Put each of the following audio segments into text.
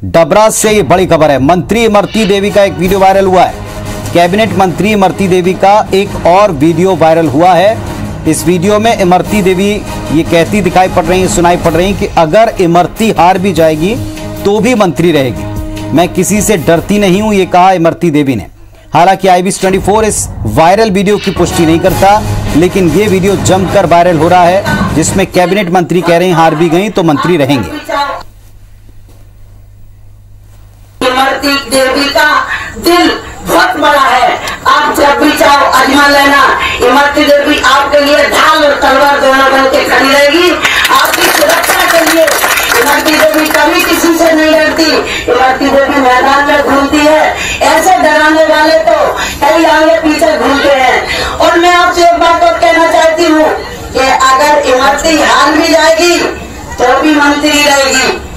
डबरा से ये बड़ी खबर है। मंत्री इमरती देवी का एक वीडियो वायरल हुआ है। कैबिनेट मंत्री इमरती देवी का एक और वीडियो वायरल हुआ है। इस वीडियो में इमरती देवी ये कहती दिखाई पड़ रही है सुनाई पड़ रही कि अगर इमरती हार भी जाएगी तो भी मंत्री रहेगी। मैं किसी से डरती नहीं हूँ, ये कहा इमरती देवी ने। हालाँकि आईबीस 24 इस वायरल वीडियो की पुष्टि नहीं करता, लेकिन ये वीडियो जमकर वायरल हो रहा है, जिसमें कैबिनेट मंत्री कह रहे हैं, हार भी गई तो मंत्री रहेंगे। इमरती देवी का दिल बहुत बड़ा है। आप जब भी चाहो अजमा लेना। इमरती देवी आपके लिए ढाल और तलवार दोनों बन के खड़ी रहेगी। आपकी सुरक्षा के लिए। इमरती देवी कभी किसी से नहीं डरती। इमरती देवी मैदान में घूमती है। ऐसे डराने वाले तो कई आगे पीछे घूमते हैं। और मैं आपसे एक बात और कहना चाहती हूँ कि अगर इमरती हार भी जाएगी तो भी मंत्री रहेगी।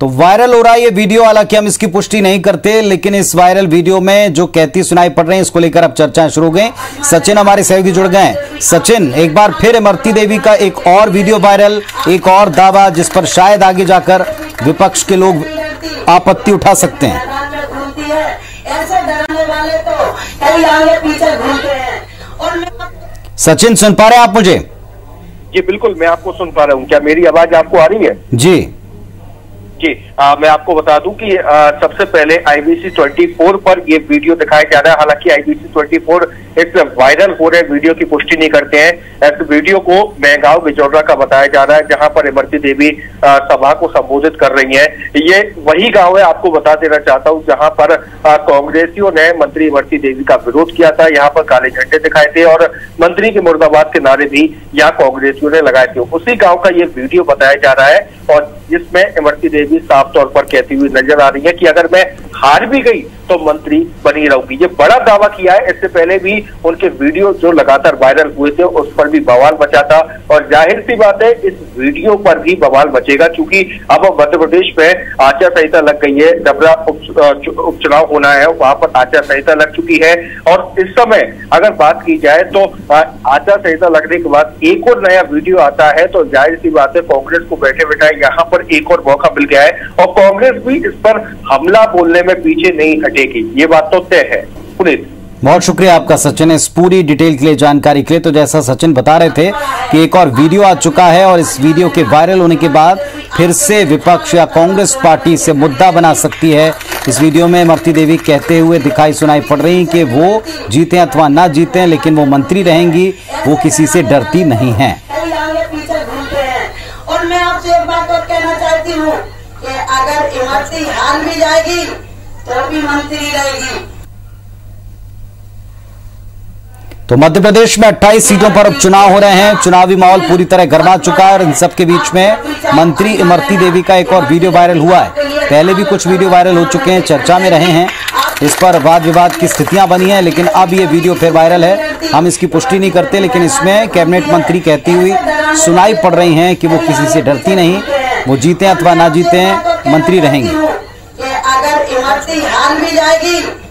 तो वायरल हो रहा है ये वीडियो हालाँकि हम इसकी पुष्टि नहीं करते लेकिन इस वायरल वीडियो में जो कहती सुनाई पड़ रही है इसको लेकर अब चर्चाएँ शुरू हो गई। सचिन हमारे सहयोगी जुड़ गए सचिन एक बार फिर इमरती देवी का एक और वीडियो वायरल एक और दावा जिस पर शायद आगे जाकर विपक्ष के लोग आपत्ति उठा सकते हैं। सचिन सुन पा रहे हैं आप मुझे? जी बिल्कुल मैं आपको सुन पा रहा हूँ। क्या मेरी आवाज़ आपको आ रही है? जी। जी आ, मैं आपको बता दूँ कि आ, सबसे पहले आईबीसी 24 पर ये वीडियो दिखाया जा रहा है। हालाँकि आईबीसी 24 इस वायरल हो रहे वीडियो की पुष्टि नहीं करते हैं। इस वीडियो को मैगांव बिजौरा का बताया जा रहा है जहाँ पर इमरती देवी सभा को संबोधित कर रही हैं। ये वही गाँव है आपको बता देना चाहता हूँ जहाँ पर कांग्रेसियों ने मंत्री इमरती देवी का विरोध किया था। यहाँ पर काले झंडे दिखाए थे और मंत्री के मुर्दाबाद के नारे भी यहाँ कांग्रेसियों ने लगाए थे। उसी गाँव का ये वीडियो बताया जा रहा है और जिसमें इमरती देवी साफ़ तौर पर कहती हुई नज़र आ रही है कि अगर मैं हार भी गई तो मंत्री बनी रहूँगी। ये बड़ा दावा किया है। इससे पहले भी उनके वीडियो जो लगातार वायरल हुए थे, उस पर भी बवाल बचा था। और ज़ाहिर सी बात है, इस वीडियो पर भी बवाल बचेगा क्योंकि अब मध्य प्रदेश में आचार संहिता लग गई है। डबरा उप- उपचुनाव होना है, वहाँ पर आचार संहिता लग चुकी है। और इस समय अगर बात की जाए तो आचार संहिता लगने के बाद एक और नया वीडियो आता है तो ज़ाहिर सी बात है, कांग्रेस को बैठे बैठाए यहाँ पर एक और मौका मिल गया है। और कांग्रेस भी इस पर हमला बोलने में पीछे नहीं हटेगी ये बात तो तय है। पुनीत बहुत शुक्रिया आपका सचिन। इस पूरी डिटेल के लिए जानकारी के लिए तो जैसा सचिन बता रहे थे कि एक और वीडियो आ चुका है और इस वीडियो के वायरल होने के बाद फिर से विपक्ष या कांग्रेस पार्टी से मुद्दा बना सकती है। इस वीडियो में इमरती देवी कहते हुए दिखाई सुनाई पड़ रही कि वो जीते अथवा ना जीते लेकिन वो मंत्री रहेंगी। वो किसी से डरती नहीं हैं। हैं और मैं आपसे एक बात और कहना चाहती हूँ अगर इमरती हार भी जाएगी मंत्री रहेगी। तो मध्य प्रदेश में 28 सीटों पर अब चुनाव हो रहे हैं। चुनावी माहौल पूरी तरह गरमा चुका है और इन सब के बीच में मंत्री इमरती देवी का एक और वीडियो वायरल हुआ है। पहले भी कुछ वीडियो वायरल हो चुके हैं, चर्चा में रहे हैं। इस पर वाद विवाद की स्थितियाँ बनी हैं, लेकिन अब ये वीडियो फिर वायरल है। हम इसकी पुष्टि नहीं करते, लेकिन इसमें कैबिनेट मंत्री कहती हुई सुनाई पड़ रही हैं कि वो किसी से डरती नहीं। वो जीते अथवा ना जीते, मंत्री रहेंगी। अगर इमरती हार भी जाएगी।